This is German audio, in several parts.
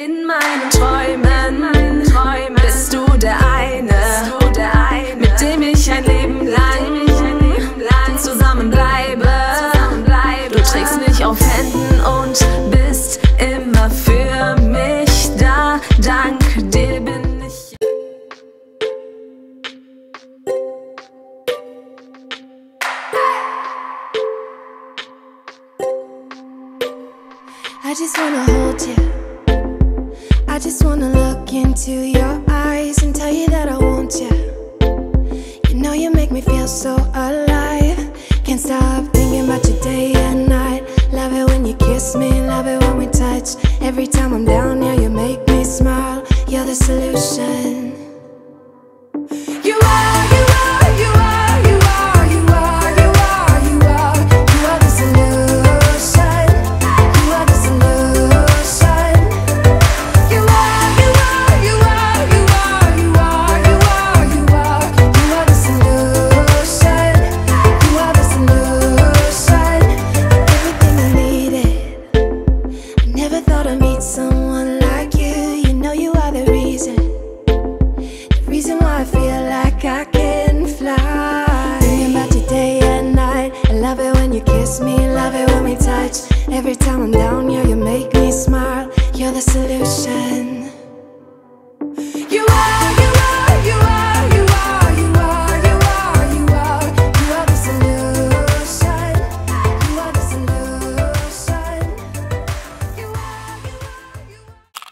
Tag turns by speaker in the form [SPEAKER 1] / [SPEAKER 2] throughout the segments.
[SPEAKER 1] In meinen Träumen, Träumen bist du der eine, mit dem ich ein Leben lang zusammenbleibe. Du trägst mich auf Händen und bist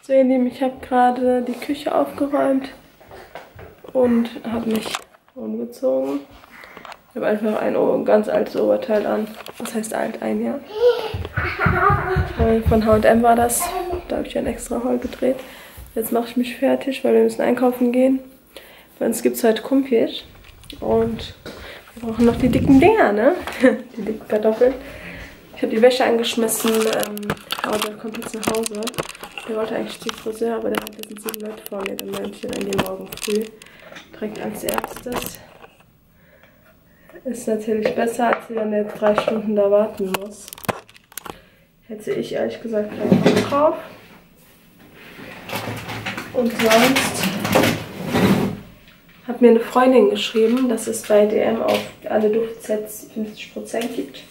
[SPEAKER 2] So
[SPEAKER 3] ihr Lieben, ich habe gerade die Küche aufgeräumt und habe mich umgezogen. Ich habe einfach ein ganz altes Oberteil an. Was heißt alt? Ein Jahr. Von H&M war das. Da habe ich ein extra Haul gedreht. Jetzt mache ich mich fertig, weil wir müssen einkaufen gehen. Bei uns gibt es heute Kumpir. Und wir brauchen noch die dicken Dinger, ne? Die dicken Kartoffeln. Ich habe die Wäsche angeschmissen. Ähm, der kommt jetzt nach Hause. Der wollte eigentlich zum Friseur, aber der hat jetzt sieben Leute vor mir. Dann meinte ich, dann gehen morgen früh direkt als erstes. Ist natürlich besser, als wenn der drei Stunden da warten muss. Hätte ich ehrlich gesagt keinen Bock drauf. Und sonst hat mir eine Freundin geschrieben, dass es bei DM auf alle Duftsets 50% gibt.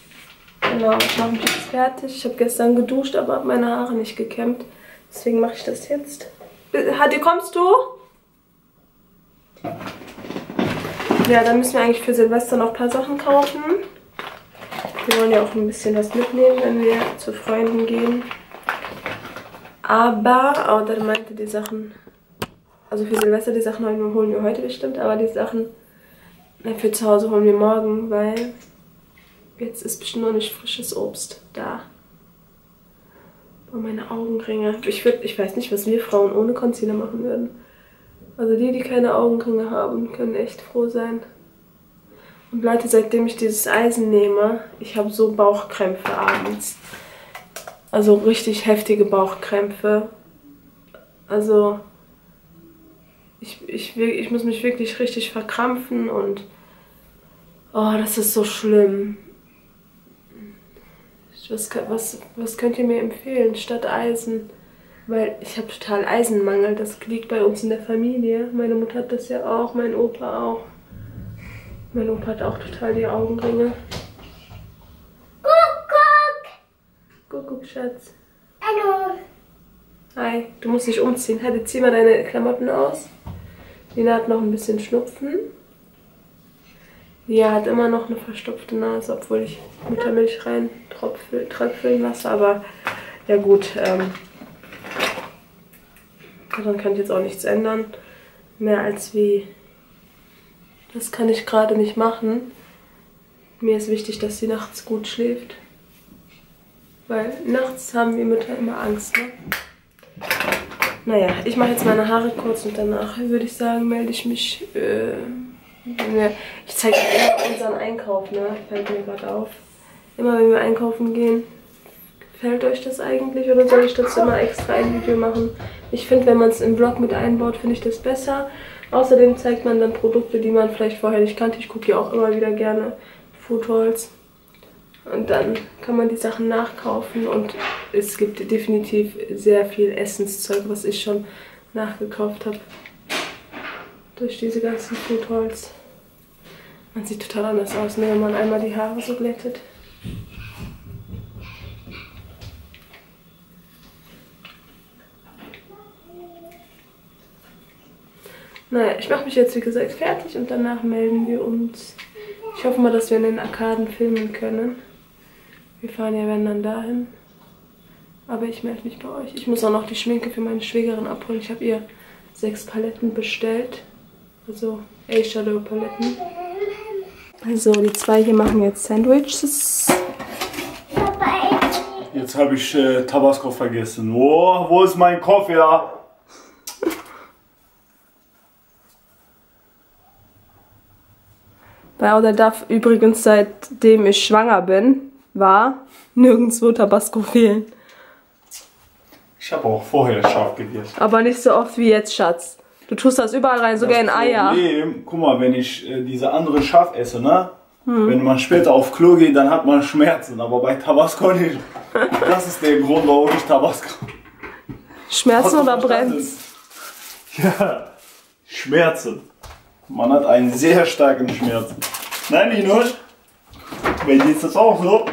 [SPEAKER 3] Genau, ich mache mich jetzt fertig. Ich habe gestern geduscht, aber habe meine Haare nicht gekämmt. Deswegen mache ich das jetzt. Hadi, kommst du? Ja, dann müssen wir eigentlich für Silvester noch ein paar Sachen kaufen. Wir wollen ja auch ein bisschen was mitnehmen, wenn wir zu Freunden gehen. Aber, oder meinte die Sachen, also für Silvester die Sachen holen wir, heute bestimmt, aber die Sachen für zu Hause holen wir morgen, weil jetzt ist bestimmt noch nicht frisches Obst da. Oh, meine Augenringe. Ich, würd, ich weiß nicht, was wir Frauen ohne Concealer machen würden. Also die, die keine Augenringe haben, können echt froh sein. Und Leute, seitdem ich dieses Eisen nehme, ich habe so Bauchkrämpfe abends. Also richtig heftige Bauchkrämpfe. Also ich, ich, ich muss mich wirklich richtig verkrampfen und oh, das ist so schlimm. Was, was, was könnt ihr mir empfehlen statt Eisen? Weil ich habe total Eisenmangel. Das liegt bei uns in der Familie. Meine Mutter hat das ja auch, mein Opa auch. Mein Opa hat auch total die Augenringe. Kuckuck, Schatz.
[SPEAKER 4] Hallo.
[SPEAKER 3] Hi, du musst dich umziehen. Hadi, zieh mal deine Klamotten aus. Lina hat noch ein bisschen Schnupfen. Lia hat immer noch eine verstopfte Nase, obwohl ich Muttermilch rein tröpfel- tröpfeln lasse. Aber ja gut, ähm, daran kann ich jetzt auch nichts ändern. Mehr als wie, das kann ich gerade nicht machen. Mir ist wichtig, dass sie nachts gut schläft. Weil nachts haben wir Mütter immer Angst, ne? Naja, ich mache jetzt meine Haare kurz und danach würde ich sagen, melde ich mich. Äh, ich zeige immer unseren Einkauf, ne? Fällt mir gerade auf. Immer wenn wir einkaufen gehen. Gefällt euch das eigentlich oder soll ich dazu immer extra ein Video machen? Ich finde, wenn man es im Blog mit einbaut, finde ich das besser. Außerdem zeigt man dann Produkte, die man vielleicht vorher nicht kannte. Ich gucke ja auch immer wieder gerne Food Hauls. Und dann kann man die Sachen nachkaufen und es gibt definitiv sehr viel Essenszeug, was ich schon nachgekauft habe. Durch diese ganzen Food Halls. Man sieht total anders aus, ne, wenn man einmal die Haare so glättet. Naja, ich mache mich jetzt wie gesagt fertig und danach melden wir uns. Ich hoffe mal, dass wir in den Arkaden filmen können. Wir fahren ja wenn dann dahin. Aber ich melde mich bei euch. Ich muss auch noch die Schminke für meine Schwägerin abholen. Ich habe ihr sechs Paletten bestellt. Also Eyeshadow Paletten. Also die zwei hier machen jetzt Sandwiches.
[SPEAKER 4] Jetzt habe ich äh, Tabasco vergessen. Oh, wo ist mein Koffer?
[SPEAKER 3] Bei Auder darf übrigens seitdem ich schwanger bin, war nirgendwo Tabasco fehlen.
[SPEAKER 4] Ich habe auch vorher scharf gegessen.
[SPEAKER 3] Aber nicht so oft wie jetzt, Schatz. Du tust das überall rein, sogar in Eier.
[SPEAKER 4] Problem, guck mal, wenn ich äh, diese andere scharf esse, ne? Wenn man später auf Klo geht, dann hat man Schmerzen, aber bei Tabasco nicht. Das ist der Grund, warum ich Tabasco.
[SPEAKER 3] Schmerzen oder brennt's?
[SPEAKER 4] Ja, Schmerzen. Man hat einen sehr starken Schmerz. Nein, Linus? Bei dir ist das auch so?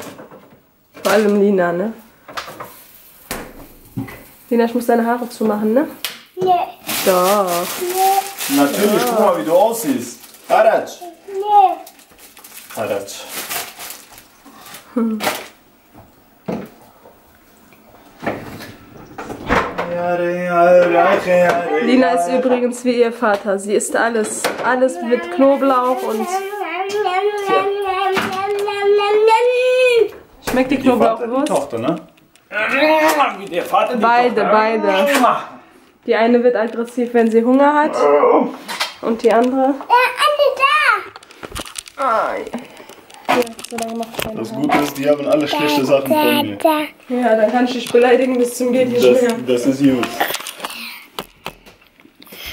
[SPEAKER 3] Vor allem Lina, ne? Lina, ich muss deine Haare zumachen, ne?
[SPEAKER 5] Nee,
[SPEAKER 3] Doch.
[SPEAKER 4] Natürlich, guck mal, wie du aussiehst. Haraj.
[SPEAKER 5] nee.
[SPEAKER 4] Haraj.
[SPEAKER 3] Lina ist übrigens wie ihr Vater. Sie isst alles. Alles mit Knoblauch und. Schmeckt die
[SPEAKER 4] Vater, die
[SPEAKER 3] Knoblauchwurst?
[SPEAKER 4] Tochter, ne? Wie der Vater,
[SPEAKER 3] Beide, beide. Die eine wird aggressiv, wenn sie Hunger hat. Und die andere. Ja. So lange macht keine
[SPEAKER 4] Das Gute ist, die haben alle schlechte Sachen von mir.
[SPEAKER 3] Ja, dann kann ich dich beleidigen bis zum geht nicht
[SPEAKER 4] Das,
[SPEAKER 3] mehr.
[SPEAKER 4] das ist gut.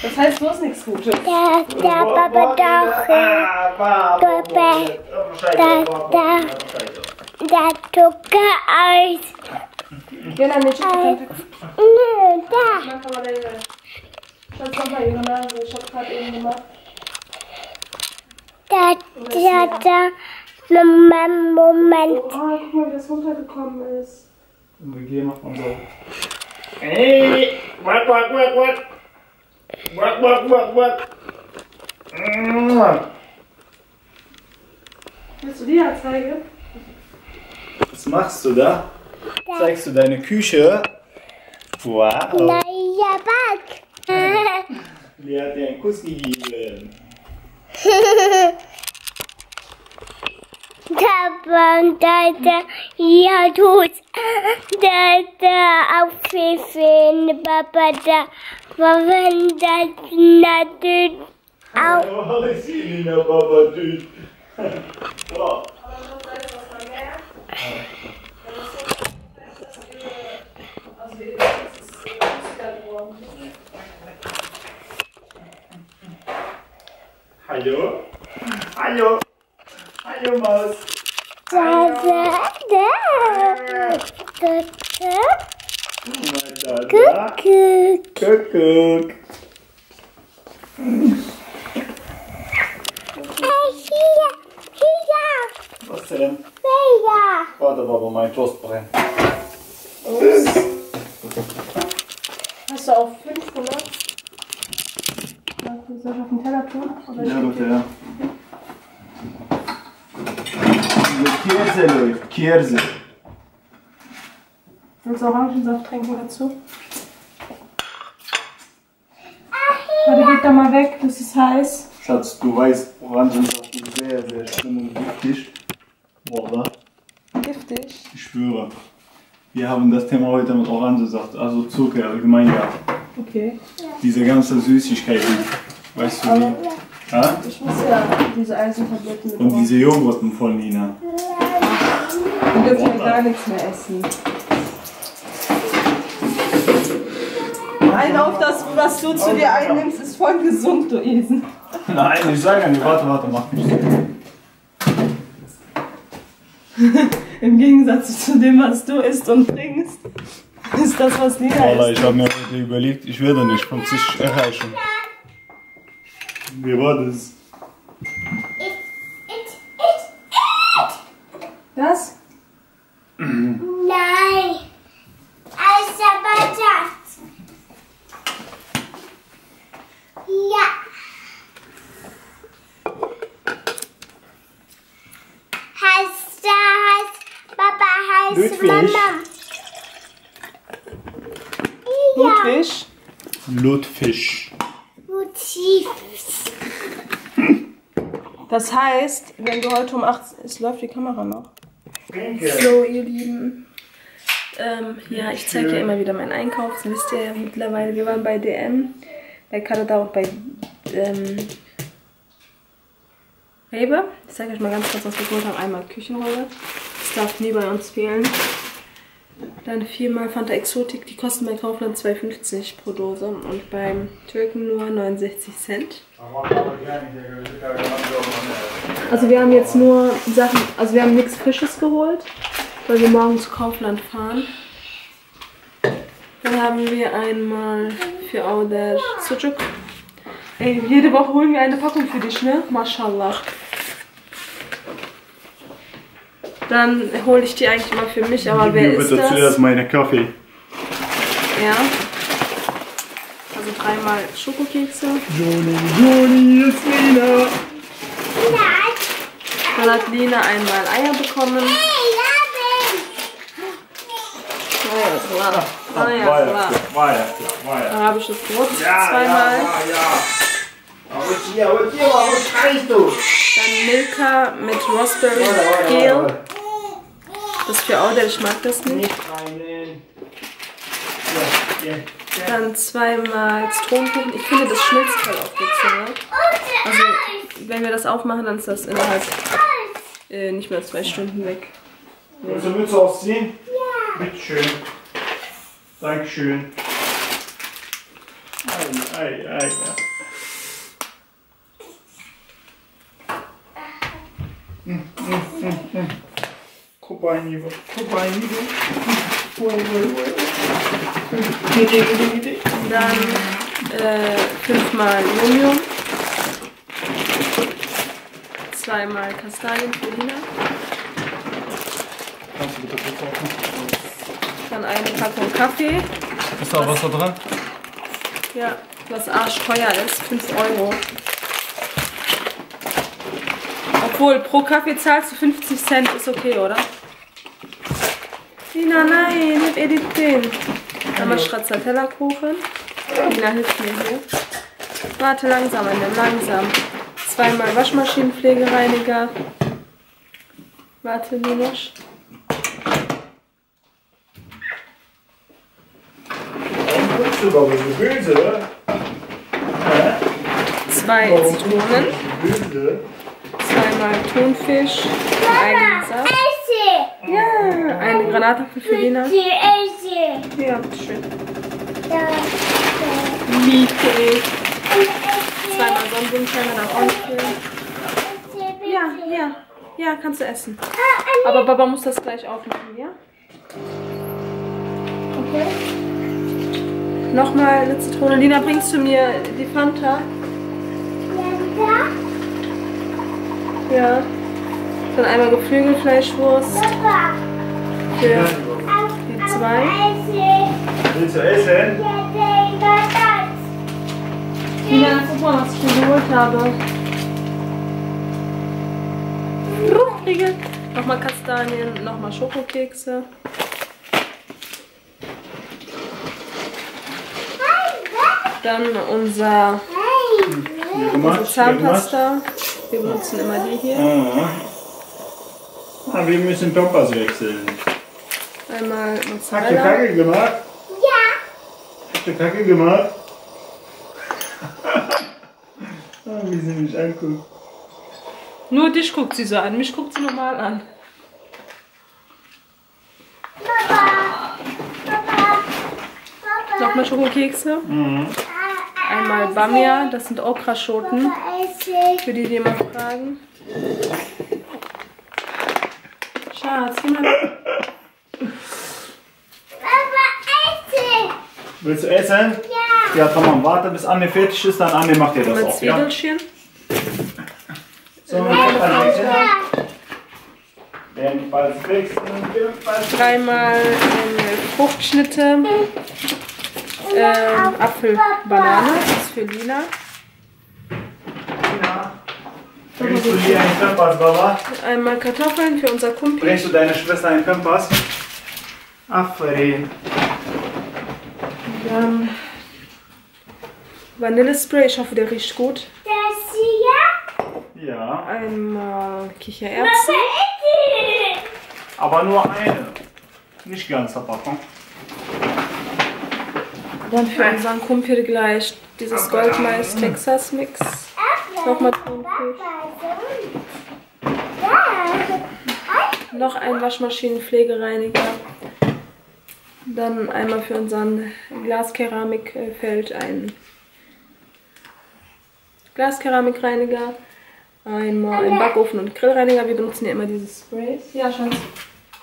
[SPEAKER 3] Das heißt bloß nichts Gutes.
[SPEAKER 5] Da, da, Papa, doch. Papa, da, da, da, Zucker aus.
[SPEAKER 3] Geh dann nicht.
[SPEAKER 5] Nö, da.
[SPEAKER 3] Mach mal deine. Schatz, mach mal ihre Nase. Ich hab grad eben gemacht.
[SPEAKER 5] Da, da, da. Moment, Moment.
[SPEAKER 3] Oh, guck mal, wie das runtergekommen ist.
[SPEAKER 4] Und wir macht man so. Hey! Wack, wack, wack, wack! Wack, wack, wack, wack!
[SPEAKER 3] Willst du die ja zeigen?
[SPEAKER 4] Was machst du da? Zeigst du deine Küche? Wow!
[SPEAKER 5] Naja, back.
[SPEAKER 4] Wer hat dir einen Kuss gegeben?
[SPEAKER 5] Da war da, da, ja, tut. Da, da, auf Pfiffen, Papa, da. Warum das natürlich auf.
[SPEAKER 4] Oh, ich sehe Lina, Papa, Dude. Oh. Hallo? Hallo? Hallo, Maus.
[SPEAKER 5] Guck.
[SPEAKER 4] Kuckuck.
[SPEAKER 5] Hier,
[SPEAKER 4] Was denn?
[SPEAKER 5] hier.
[SPEAKER 4] Warte, Papa, mein Toast brennt.
[SPEAKER 3] Hast du auf 500? Soll ich auf den Teller tun? Oder
[SPEAKER 4] Ja, bitte, ja. Käse läuft, Käse.
[SPEAKER 3] Willst du Orangensaft trinken dazu? Warte, geht da mal weg, das ist heiß.
[SPEAKER 4] Schatz, du weißt, Orangensaft ist sehr, sehr schlimm und giftig. Oder?
[SPEAKER 3] Giftig.
[SPEAKER 4] Ich schwöre. Wir haben das Thema heute mit Orangensaft, also Zucker allgemein ja.
[SPEAKER 3] Okay.
[SPEAKER 4] Diese ganze Süßigkeiten. Weißt du wie? Ja?
[SPEAKER 3] Ich muss ja diese Eisentabletten mit
[SPEAKER 4] Und diese Joghurten von Nina.
[SPEAKER 3] Wir dürfen ja gar nichts mehr essen. Ein auf das, was du zu dir einnimmst, ist voll gesund, du Esen.
[SPEAKER 4] Nein, ich sage nicht, warte, warte, mach nicht.
[SPEAKER 3] Im Gegensatz zu dem, was du isst und trinkst, ist das, was Lina
[SPEAKER 4] Alter,
[SPEAKER 3] isst.
[SPEAKER 4] ich habe mir heute überlegt, ich werde nicht 50 erreichen. Wie war das?
[SPEAKER 3] Das?
[SPEAKER 5] Nein. Das. Ja. Heißt da heißt Papa heißt. Mama.
[SPEAKER 3] Ludwig?
[SPEAKER 4] Ludwig.
[SPEAKER 5] Motiv.
[SPEAKER 3] Das heißt, wenn du heute um 18 es läuft die Kamera noch. So, ihr Lieben. Ähm, ja, ich zeige ja immer wieder meinen Einkauf. Das wisst ihr ja mittlerweile. Wir waren bei DM, bei Kanada und bei ähm, Rewe. Ich zeige euch mal ganz kurz, was wir geholt haben. Einmal Küchenrolle. Das darf nie bei uns fehlen. Dann viermal Fanta Exotik. Die kosten bei Kaufland 2,50 pro Dose. Und beim Türken nur 69 Cent. Also wir haben jetzt nur Sachen, also wir haben nichts Frisches geholt, weil wir morgen zu Kaufland fahren. Dann haben wir einmal für Auder Sucuk. Ey, jede Woche holen wir eine Packung für dich, ne? Mashallah. Dann hole ich die eigentlich mal für mich, aber wer ist
[SPEAKER 4] bitte
[SPEAKER 3] das?
[SPEAKER 4] zuerst meine Kaffee.
[SPEAKER 3] Ja. Also dreimal Schokokekse.
[SPEAKER 4] Joni, Joni, jetzt Lina.
[SPEAKER 3] Dann hat Lina einmal Eier bekommen. Ja, klar. Ja,
[SPEAKER 4] War ja
[SPEAKER 3] klar.
[SPEAKER 4] war ja klar, ja.
[SPEAKER 3] Arabisches Brot zweimal.
[SPEAKER 4] Ja, ja. Aber hier, aber hier, was schreist du?
[SPEAKER 3] Dann Milka mit Raspberry Gel. Das ist für Auder, ich mag das nicht.
[SPEAKER 4] Nicht reinen. Ja, ja.
[SPEAKER 3] Dann zweimal Zitronenkuchen. Ich finde, das schmilzt voll auf der Zunge. Also, wenn wir das aufmachen, dann ist das innerhalb äh, nicht mehr zwei Stunden weg.
[SPEAKER 4] Willst du Mütze ausziehen? Ja. Bitteschön. Dankeschön. Ei, ei, ei. ja. Mm, mm, mm, mm. Gidi, gidi.
[SPEAKER 3] Dann äh, fünfmal Yum Zweimal Kastanien für Lina.
[SPEAKER 4] Kannst du bitte kurz aufmachen?
[SPEAKER 3] Dann eine Packung Kaffee.
[SPEAKER 4] Ist da Wasser dran?
[SPEAKER 3] Ja, was arschteuer ist. 5 Euro. Obwohl, pro Kaffee zahlst du 50 Cent. Ist okay, oder? Lina, nein, nimm Edith den. Einmal Stracciatella-Kuchen. Lina hilft mir hier. Warte langsam, Annem, langsam. Zweimal Waschmaschinenpflegereiniger. Warte,
[SPEAKER 4] oder?
[SPEAKER 3] Zwei Zitronen. Zweimal Thunfisch. Einen Saft. Ja, eine Granatapfel für
[SPEAKER 5] Esse.
[SPEAKER 3] Ja, bitteschön.
[SPEAKER 5] Ja.
[SPEAKER 3] Liebe ich. Zweimal Sonnenblumenkerne, darf auch nicht. Ja, ja. Ja, kannst du essen. Aber Baba muss das gleich aufmachen, ja? Okay. Nochmal eine Zitrone. Lina, bringst du mir die Fanta? Ja. Dann einmal Geflügelfleischwurst für die zwei.
[SPEAKER 4] Willst du essen?
[SPEAKER 5] Ja,
[SPEAKER 3] guck mal, was ich mir geholt habe. Riegel. Nochmal Kastanien, nochmal Schokokekse. Dann unser unsere Zahnpasta. Wir benutzen immer die hier.
[SPEAKER 4] Ah. Ah, wir müssen Papas wechseln.
[SPEAKER 3] Einmal
[SPEAKER 4] Hast du
[SPEAKER 3] Mozzarella.
[SPEAKER 4] Kacke gemacht?
[SPEAKER 5] Ja.
[SPEAKER 4] Hast du Kacke gemacht? ah, wie sie mich anguckt.
[SPEAKER 3] Nur dich guckt sie so an, mich guckt sie normal an.
[SPEAKER 5] Papa. Papa. Papa.
[SPEAKER 3] Nochmal Schokokekse. Einmal Bamia, das sind Okraschoten. Für die, die immer fragen. Schatz, geh mal.
[SPEAKER 5] Papa, esse.
[SPEAKER 4] Willst du essen?
[SPEAKER 5] Ja.
[SPEAKER 4] Ja, komm mal, warte bis Anne fertig ist, dann Anne macht dir das auch. Ja? So, was wächst, was
[SPEAKER 3] Dreimal ähm, Fruchtschnitte. Ähm, Apfel, Banane. Das ist für Lina.
[SPEAKER 4] Bringst du dir einen Pampers, Baba?
[SPEAKER 3] Einmal Kartoffeln für unser Kumpel.
[SPEAKER 4] Bringst du deiner Schwester einen Pampers? Afferin.
[SPEAKER 3] Dann Vanillespray. Ich hoffe, der riecht gut.
[SPEAKER 5] Das hier.
[SPEAKER 4] Ja,
[SPEAKER 3] Einmal Kichererbsen.
[SPEAKER 4] Aber nur eine. Nicht ganz Packung.
[SPEAKER 3] Dann für unseren Kumpel gleich dieses Goldmais Texas Mix. Nochmal.
[SPEAKER 5] Ja.
[SPEAKER 3] Noch ein Waschmaschinenpflegereiniger. Dann einmal für unseren Glaskeramikfeld ein Glaskeramikreiniger. Einmal ein Backofen- und Grillreiniger. Wir benutzen ja immer dieses Sprays. Ja, Schatz.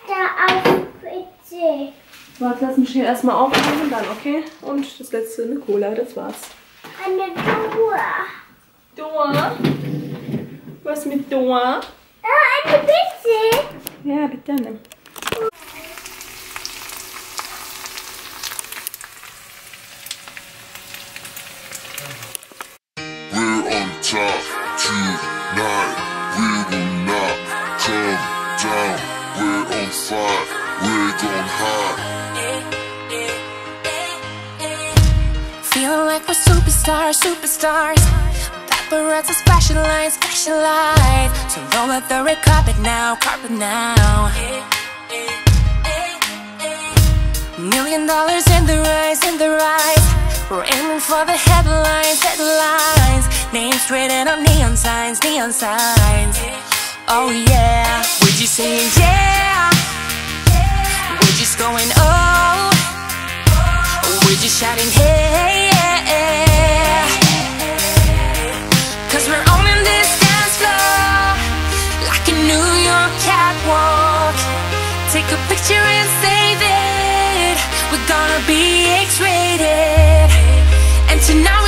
[SPEAKER 5] Da auf bitte.
[SPEAKER 3] Warte, lass mich hier erstmal aufnehmen, dann okay. Und das letzte eine Cola, das war's.
[SPEAKER 5] Eine Tour.
[SPEAKER 3] Dua. Was mit Dua?
[SPEAKER 5] Ah, eine Bitte.
[SPEAKER 3] Ja, bitte. Ne.
[SPEAKER 6] We're on top tonight. We will not come down. We're on fire. We're going high.
[SPEAKER 2] Feeling like we're superstars, superstars. Paparazzi flashing lights, flashing lights. So roll up the red carpet now, carpet now. Million dollars in the rise, in the rise. We're aiming for the headlines, headlines. Names written on neon signs, neon signs. Oh yeah, we're just saying yeah. We're just going oh. We're just shouting hey. Cause picture and save it. We're gonna be X-rated. And tonight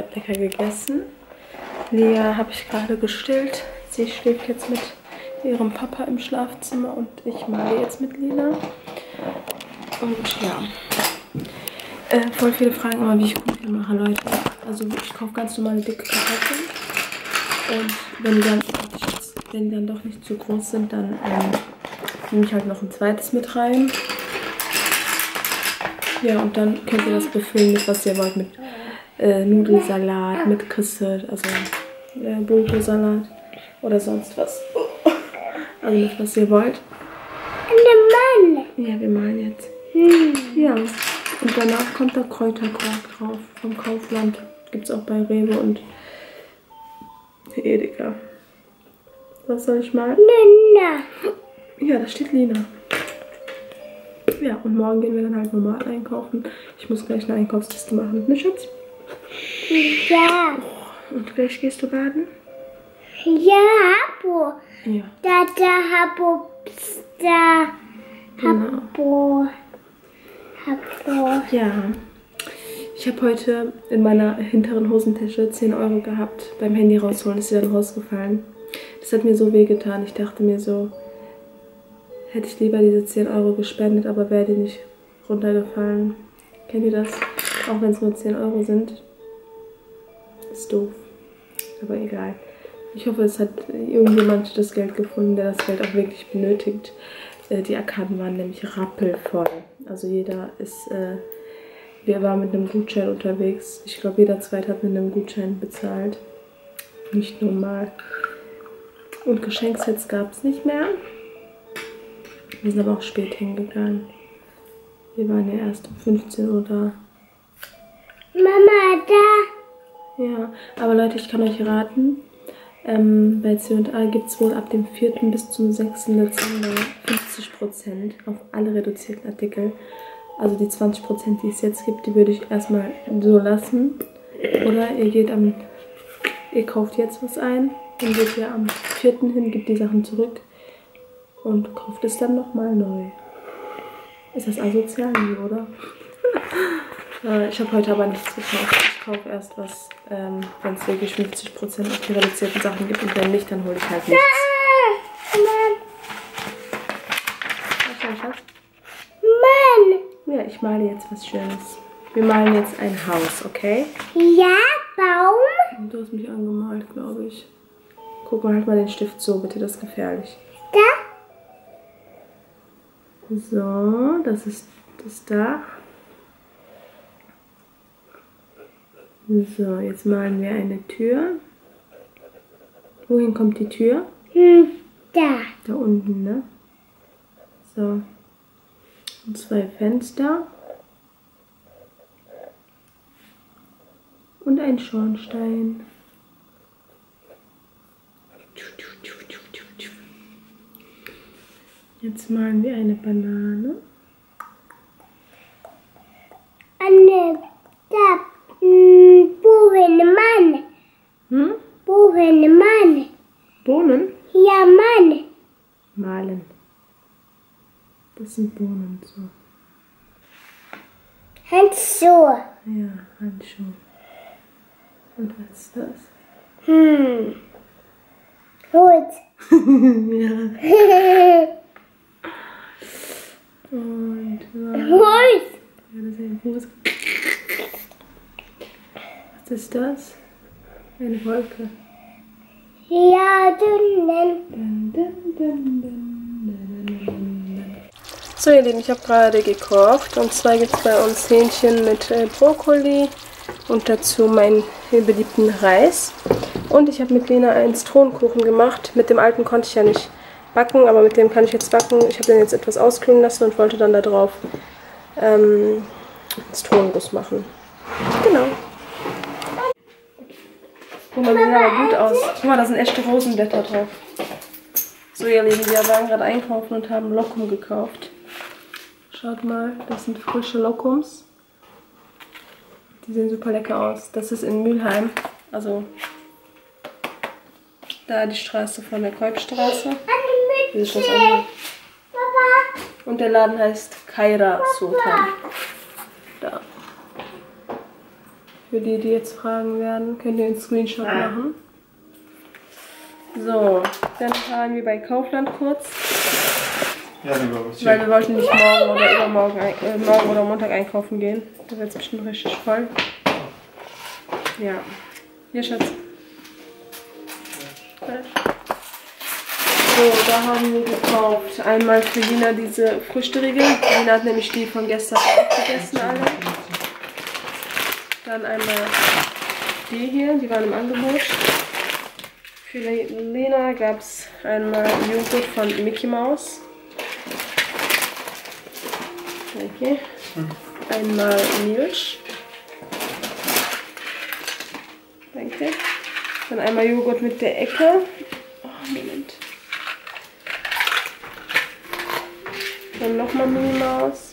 [SPEAKER 3] gerade lecker gegessen. Lea habe ich gerade gestillt. Sie schläft jetzt mit ihrem Papa im Schlafzimmer und ich male jetzt mit Lila. Und ja. Äh, voll viele fragen immer, wie ich Kuchen mache, Leute. Also ich kaufe ganz normale dicke Kartoffeln. Und wenn die dann, wenn die dann doch nicht zu groß sind, dann ähm, nehme ich halt noch ein zweites mit rein. Ja, und dann könnt ihr das befüllen mit was ihr wollt. Mit äh, Nudelsalat, mit Küsse, also äh, Bunkelsalat oder sonst was. Also mit was ihr wollt.
[SPEAKER 5] Eine Mann.
[SPEAKER 3] Ja, wir malen jetzt. Ja. Und danach kommt da Kräuterkork drauf vom Kaufland. Gibt's auch bei Rewe und Edeka. Was soll ich malen?
[SPEAKER 5] Nina.
[SPEAKER 3] Ja, da steht Lina. Ja, und morgen gehen wir dann halt normal einkaufen. Ich muss gleich eine Einkaufsliste machen. Ne, Schatz?
[SPEAKER 5] Ja.
[SPEAKER 3] Und gleich gehst du baden?
[SPEAKER 5] Ja, Habo.
[SPEAKER 3] Ja.
[SPEAKER 5] Da, da, Habo. Psst, Da.
[SPEAKER 3] Genau.
[SPEAKER 5] Habo. Habo.
[SPEAKER 3] Ja. Ich habe heute in meiner hinteren Hosentasche 10 Euro gehabt. Beim Handy rausholen ist sie dann rausgefallen. Das hat mir so weh getan. Ich dachte mir so, hätte ich lieber diese 10 Euro gespendet, aber wäre die nicht runtergefallen. Kennt ihr das? Auch wenn es nur 10 Euro sind. Ist doof. Aber egal. Ich hoffe, es hat irgendjemand das Geld gefunden, der das Geld auch wirklich benötigt. Äh, Die Arkaden waren nämlich rappelvoll. Also jeder ist, äh, wir waren mit einem Gutschein unterwegs. Ich glaube, jeder Zweite hat mit einem Gutschein bezahlt. Nicht normal. Und Geschenksets gab es nicht mehr. Wir sind aber auch spät hingegangen. Wir waren ja erst um 15 Uhr da.
[SPEAKER 5] Mama, da.
[SPEAKER 3] Ja, aber Leute, ich kann euch raten, ähm, bei C&A gibt es wohl ab dem 4. bis zum 6. Dezember 50% auf alle reduzierten Artikel. Also die 20%, die es jetzt gibt, die würde ich erstmal so lassen. Oder ihr geht am, ihr kauft jetzt was ein, dann geht ihr am 4. hin, gibt die Sachen zurück und kauft es dann nochmal neu. Ist das asozial, oder? Äh, Ich habe heute aber nichts gekauft. Ich kaufe erst was, ähm, wenn es wirklich 50% auf die reduzierten Sachen gibt. Und wenn nicht, dann hole ich halt nichts.
[SPEAKER 5] Mann,
[SPEAKER 3] Was ich das?
[SPEAKER 5] Mann.
[SPEAKER 3] Ja, ich male jetzt was Schönes. Wir malen jetzt ein Haus, okay?
[SPEAKER 5] Ja, Baum.
[SPEAKER 3] Du hast mich angemalt, glaube ich. Guck mal, halt mal den Stift so, bitte, das ist gefährlich.
[SPEAKER 5] Da.
[SPEAKER 3] So, das ist das Dach. So, jetzt malen wir eine Tür. Wohin kommt die Tür?
[SPEAKER 5] Hm, da.
[SPEAKER 3] Da unten, ne? So. Und zwei Fenster. Und ein Schornstein. Jetzt malen wir eine Banane.
[SPEAKER 5] Anne, da. Hm, Wohin, Mann.
[SPEAKER 3] Hm?
[SPEAKER 5] Wohin, Mann.
[SPEAKER 3] Bohnen?
[SPEAKER 5] Ja, Mann.
[SPEAKER 3] Malen. Das sind Bohnen, so.
[SPEAKER 5] Handschuhe.
[SPEAKER 3] Ja, Handschuhe. Und was ist das?
[SPEAKER 5] Hm. Gut.
[SPEAKER 3] Und was?
[SPEAKER 5] Gut.
[SPEAKER 3] Ja, das ist ein Fuß. Ist das? Eine Wolke.
[SPEAKER 5] Ja, dünnen.
[SPEAKER 3] Dun. So ihr Lieben, ich habe gerade gekocht und zwar gibt es bei uns Hähnchen mit äh, Brokkoli und dazu meinen beliebten Reis. Und ich habe mit Lena einen Zitronenkuchen gemacht. Mit dem alten konnte ich ja nicht backen, aber mit dem kann ich jetzt backen. Ich habe den jetzt etwas auskühlen lassen und wollte dann da drauf ähm, Zitronenguss machen. Genau. Guck mal, die sehen aber gut aus. Guck mal, da sind echte Rosenblätter drauf. So, ihr Lieben, wir waren gerade einkaufen und haben Lokum gekauft. Schaut mal, das sind frische Lokums. Die sehen super lecker aus. Das ist in Mülheim. Also, da die Straße von der Kolbstraße. Wie sich das.
[SPEAKER 5] Papa.
[SPEAKER 3] Und der Laden heißt Kaira Sultan. Da. Für die, die jetzt fragen werden, könnt ihr einen Screenshot machen. So, dann fahren wir bei Kaufland kurz,
[SPEAKER 4] Ja,
[SPEAKER 3] weil wir wollten nicht morgen oder übermorgen, äh, morgen oder Montag einkaufen gehen. Da wird es bestimmt richtig voll. Ja. Hier, Schatz. So, da haben wir gekauft. Einmal für Lina diese Früchteriegel. Lina hat nämlich die von gestern aufgegessen alle. Dann einmal die hier, die waren im Angebot. Für Le- Lena gab es einmal Joghurt von Mickey Mouse. Okay. Einmal Milch. Danke. Dann einmal Joghurt mit der Ecke. Oh, Moment. Dann nochmal Minnie Maus.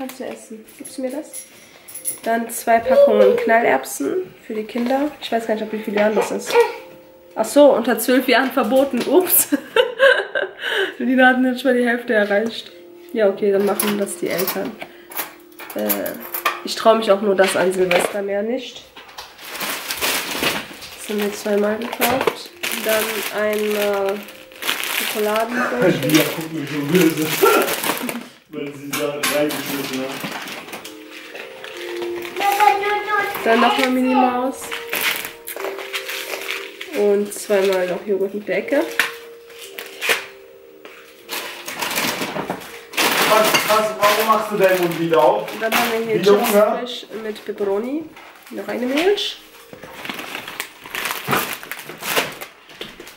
[SPEAKER 5] Ein.
[SPEAKER 3] Ja, kannst du essen. Gibst du mir das? Dann zwei Packungen Knallerbsen für die Kinder. Ich weiß gar nicht, ob wie viele Jahren das ist. Ach so, unter zwölf Jahren verboten. Ups. die hatten jetzt schon die Hälfte erreicht. Ja, okay, dann machen das die Eltern. Äh, ich traue mich auch nur das an Silvester, mehr nicht. Das haben wir zweimal gekauft. Dann einmal Schokoladenbrötchen.
[SPEAKER 4] Die guckt mich schon böse. Weil sie da reingeschmissen hat.
[SPEAKER 3] Dann nochmal Minnie Maus. Und zweimal noch Joghurt mit der Ecke.
[SPEAKER 4] Was, was, warum machst du deinen Mund wieder auf?
[SPEAKER 3] Und dann haben wir hier
[SPEAKER 4] Wieder Hunger?
[SPEAKER 3] Mit Pepperoni. Noch eine Milch.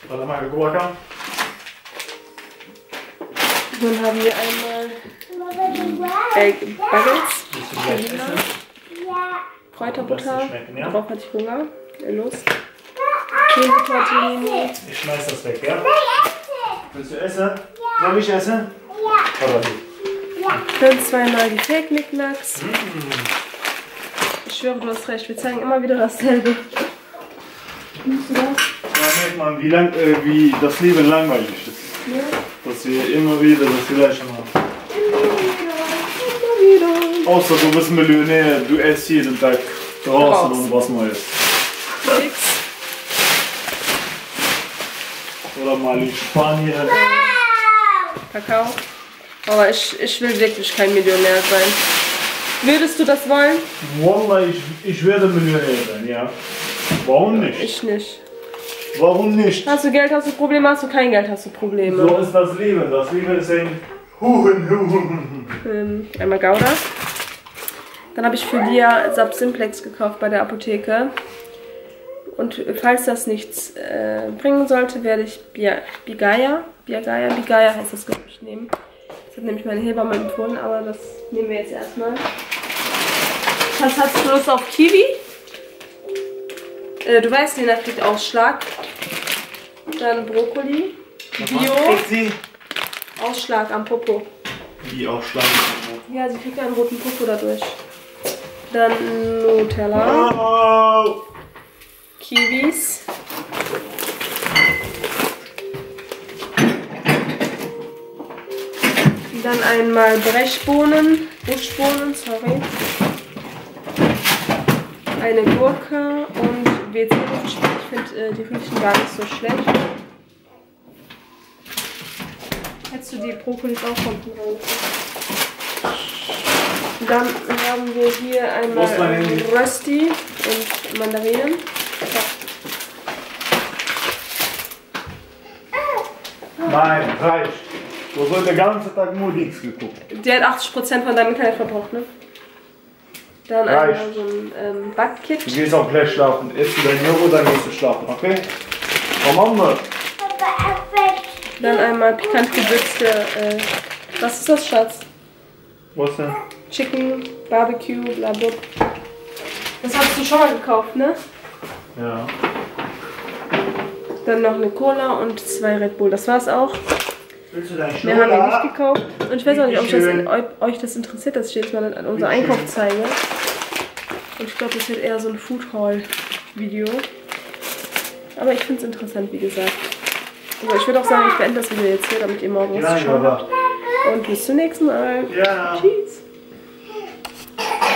[SPEAKER 4] Warte mal, komm.
[SPEAKER 3] Dann haben wir einmal. Äh?
[SPEAKER 5] Ja.
[SPEAKER 3] Kräuterbutter.
[SPEAKER 7] Ja?
[SPEAKER 3] Darauf hatte ich Hunger. Äh, Los. Käsetortellini.
[SPEAKER 7] Ich schmeiß das weg, ja?
[SPEAKER 4] Willst du essen? Soll ich essen?
[SPEAKER 7] Oder du?
[SPEAKER 3] Dann zweimal die Fake Knickknacks. Ich schwöre, du hast recht. Wir zeigen immer wieder dasselbe. Nimmst du das?
[SPEAKER 4] Da merkt man, wie, lang, äh, wie das Leben langweilig ist. Dass wir immer wieder das Gleiche machen. Außer du bist Millionär, du isst jeden Tag draußen
[SPEAKER 3] Raus.
[SPEAKER 4] und was Neues.
[SPEAKER 3] Nix.
[SPEAKER 4] Oder mal in Spanien.
[SPEAKER 3] Kakao. Aber ich, ich will wirklich kein Millionär sein. Würdest du das wollen?
[SPEAKER 4] Wallah, ich, ich werde Millionär sein, ja. Warum nicht?
[SPEAKER 3] Ich nicht.
[SPEAKER 4] Warum nicht?
[SPEAKER 3] Hast du Geld, hast du Probleme, hast du kein Geld, hast du Probleme.
[SPEAKER 4] So ist das Leben. Das Leben ist ein.
[SPEAKER 3] Ähm, einmal Gouda. Dann habe ich für Lia Sap Simplex gekauft bei der Apotheke. Und falls das nichts äh, bringen sollte, werde ich Bigaya, Bigaya, Bigaya heißt das, glaube ich, nehmen. Das hat nämlich meine Hebamme empfohlen, aber das nehmen wir jetzt erstmal. Was hast du Lust auf Kiwi? Äh, du weißt, Lena kriegt Ausschlag. Dann Brokkoli. Bio. Ausschlag am Popo.
[SPEAKER 4] Wie auch Schlangen.
[SPEAKER 3] Ja, sie kriegt einen roten Popo dadurch. Dann Nutella,
[SPEAKER 4] Oh.
[SPEAKER 3] Kiwis. Dann einmal Brechbohnen, Buschbohnen, sorry. Eine Gurke und WC-Luftspray. Ich finde, äh, die riechen gar nicht so schlecht. Hättest du die Brokkolis auch unten rein? Dann haben wir hier einmal? Rösti und Mandarinen.
[SPEAKER 4] Nein, reicht. Du hast heute den ganzen Tag nur nichts geguckt.
[SPEAKER 3] Der hat 80% von deinem Internet verbraucht, ne? Dann
[SPEAKER 4] Reicht.
[SPEAKER 3] einmal so ein ähm, Backkit.
[SPEAKER 4] Du gehst auch gleich schlafen. Isst du dein Joghurt, dann gehst du schlafen, okay? Komm, Mama.
[SPEAKER 3] Dann einmal pikant gewürzte, äh, was ist das, Schatz?
[SPEAKER 4] Was denn?
[SPEAKER 3] Chicken, Barbecue, bla bla. Das hast du schon mal gekauft, ne?
[SPEAKER 4] Ja.
[SPEAKER 3] Dann noch eine Cola und zwei Red Bull. Das war's auch.
[SPEAKER 4] Willst du dein
[SPEAKER 3] Mehr haben wir nicht gekauft. Und ich weiß auch nicht, ob das, eu- euch das interessiert, dass ich jetzt mal an unser. Einkauf zeige. Und ich glaube, das wird eher so ein Food Haul Video. Aber ich finde es interessant, wie gesagt. Also ich würde auch sagen, ich beende das Video jetzt hier, damit ihr morgen was
[SPEAKER 4] Ja,
[SPEAKER 3] zu schauen habt.
[SPEAKER 4] aber.
[SPEAKER 3] Und bis zum nächsten Mal.
[SPEAKER 4] Ja.
[SPEAKER 3] Tschüss.